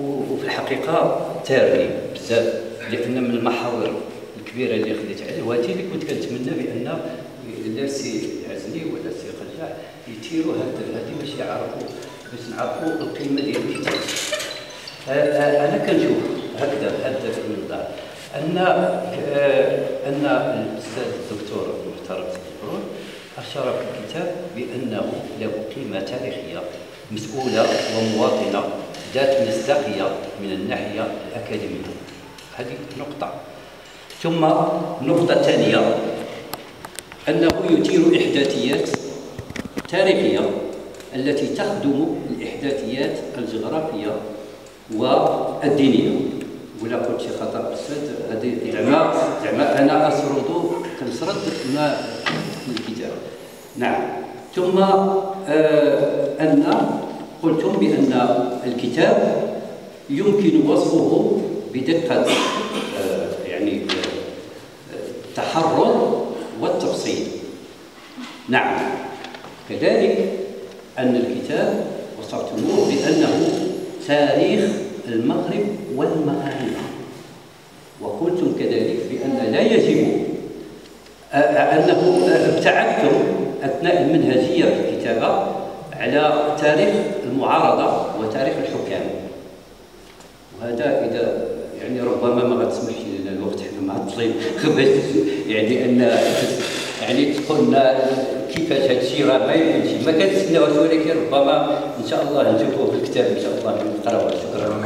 وفي الحقيقة تارني بزاف لأن من المحاور الكبيرة اللي خديت عليه وهذه اللي كنت كنتمنى بأن لا سي عزني ولا سي قلجع يثيروا هذا هذه باش يعرفوا باش نعرفوا القيمة ديال الكتاب. أنا كنشوف هكذا هذا المنظار ان أن الأستاذ الدكتور المحترم سيدي أشار في الكتاب بأنه له قيمة تاريخية مسؤولة ومواطنة. ذات مصداقيه من الناحية الأكاديمية. هذه نقطة. ثم النقطه الثانية أنه يثير إحداثيات تاريخية التي تخدم الإحداثيات الجغرافية والدينية. ولا قلت شي خطأ أستاذ؟ هذه زعما زعما أنا اسرد كنسرد ما الكتاب. نعم. ثم آه قلتم بأن الكتاب يمكن وصفه بدقة آه يعني التحرر آه والتفصيل. نعم. كذلك أن الكتاب وصفتموه بأنه تاريخ المغرب والمغاربة. وقلتم كذلك بأن لا يجب أنه ابتعدتم أثناء المنهجية في الكتابة على تاريخ المعارضة وتاريخ الحكام. وهذا إذا يعني ربما ما غتسمحش لنا الوقت حنا معطلين يعني أن يعني تقول كيفاش هذا الشيء راه ما يمكنش ما كنتسناوش ولكن ربما إن شاء الله نشوفوه في الكتاب إن شاء الله نقراوه. شكرا.